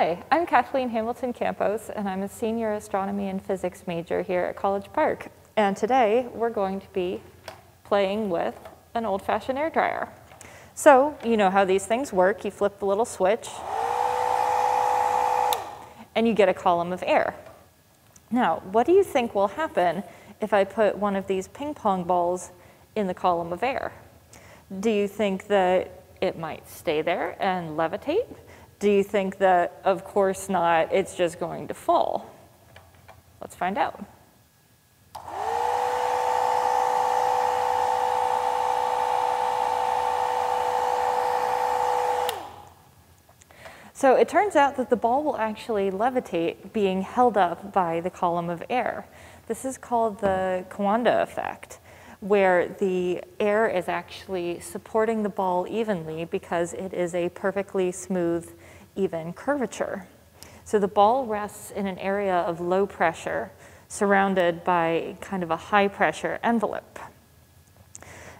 Hi, I'm Kathleen Hamilton Campos, and I'm a senior astronomy and physics major here at College Park. And today we're going to be playing with an old-fashioned air dryer. So you know how these things work. You flip the little switch, and you get a column of air. Now, what do you think will happen if I put one of these ping pong balls in the column of air? Do you think that it might stay there and levitate? Do you think that, of course not, it's just going to fall? Let's find out. So it turns out that the ball will actually levitate being held up by the column of air. This is called the Coanda effect, where the air is actually supporting the ball evenly because it is a perfectly smooth, even curvature. So the ball rests in an area of low pressure surrounded by kind of a high pressure envelope.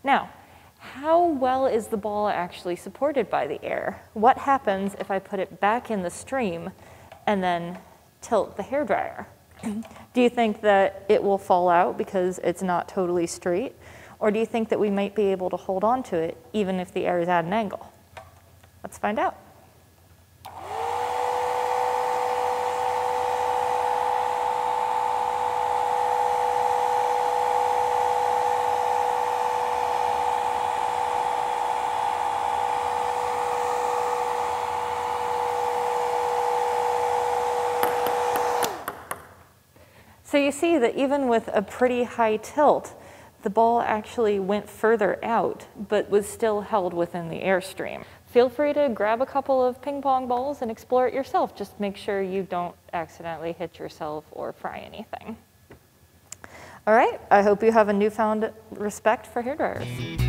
Now, how well is the ball actually supported by the air? What happens if I put it back in the stream and then tilt the hair dryer? Do you think that it will fall out because it's not totally straight? Or do you think that we might be able to hold on to it even if the air is at an angle? Let's find out. So you see that even with a pretty high tilt, the ball actually went further out, but was still held within the airstream. Feel free to grab a couple of ping pong balls and explore it yourself. Just make sure you don't accidentally hit yourself or fry anything. All right, I hope you have a newfound respect for hairdryers.